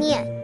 念。